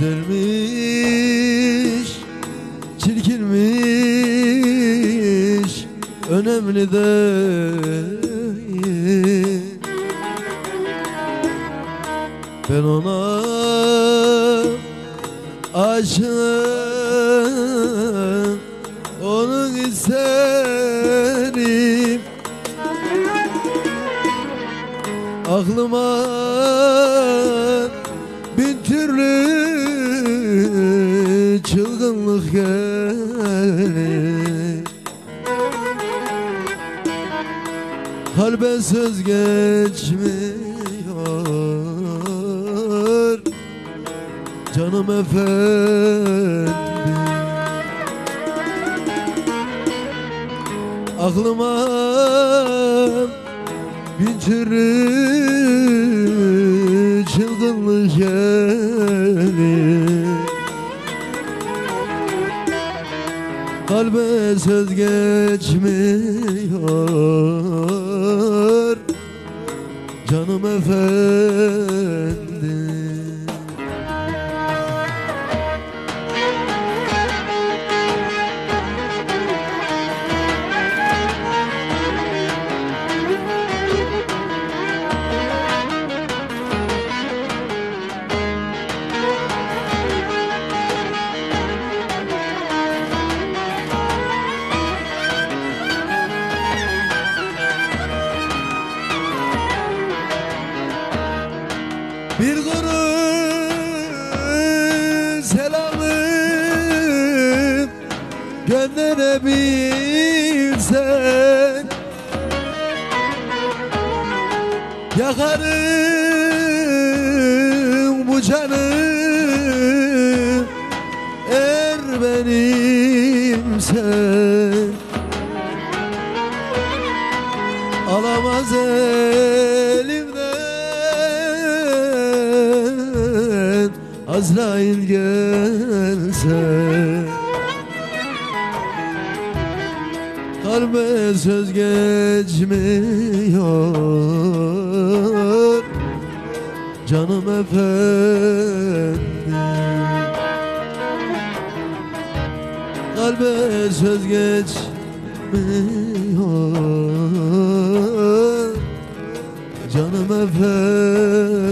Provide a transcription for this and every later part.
Güzelmiş, çirkinmiş, önemli değil. Ben ona aşığım, onun isterim Aklıma çılgınlık gelir Kalbe söz geçmiyor. Canım efendim Aklıma bin türlü çılgınlık gelir Kalbe söz geçmiyor. Canım efendim gönderebilsen Yakarım bu canı er benimsen Alamaz elimden Azrail gelse Kalbe söz geçmiyor? Canım efendim Kalbe söz geçmiyor? Canım efendim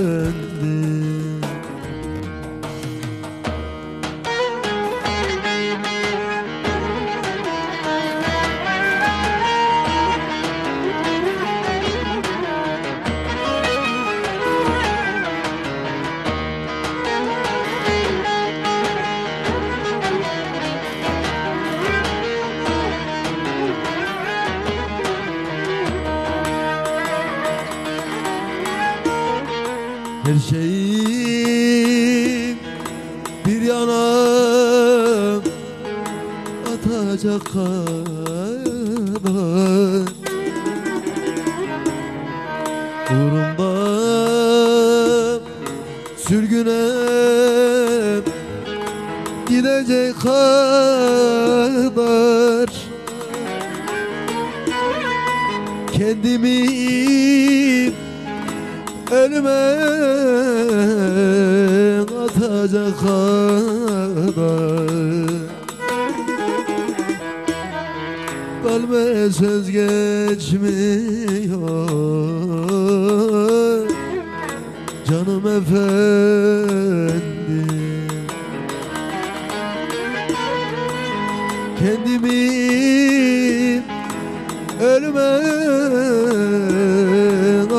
Her şeyim bir yana atacak kadar Uğrunda sürgüne gidecek kadar Kendimi Ölüme atacak kadar Kalbe söz geçmiyor. Canım efendim Kendimi ölüme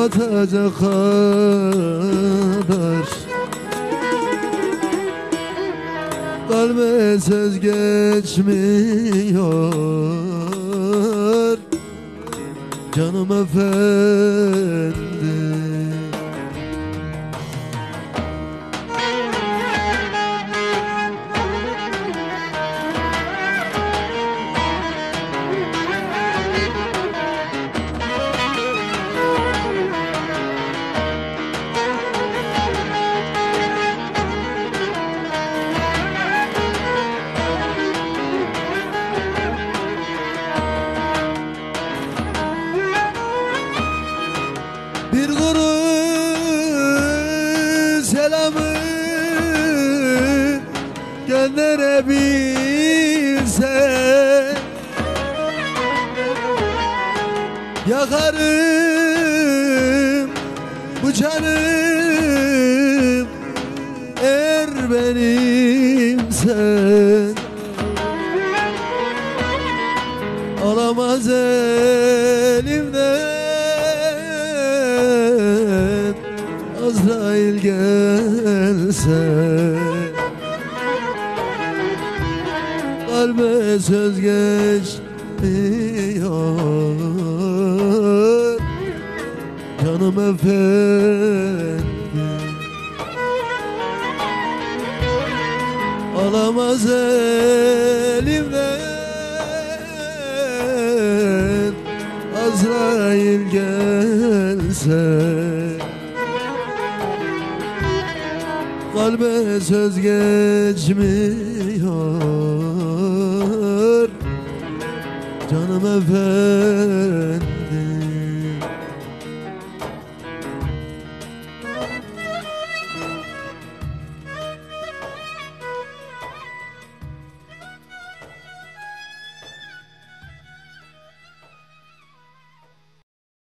atacak kadar Kalbe söz geçmiyor. Canım efendim Bir kuru selamı gönderebilse Yakarım bu canım Eğer benimsen Alamaz elimden gelse Kalbe söz geçmiyor. Canım efendim Alamaz elimden Azrail gelse Kalbe söz geçmiyor. Canım efendim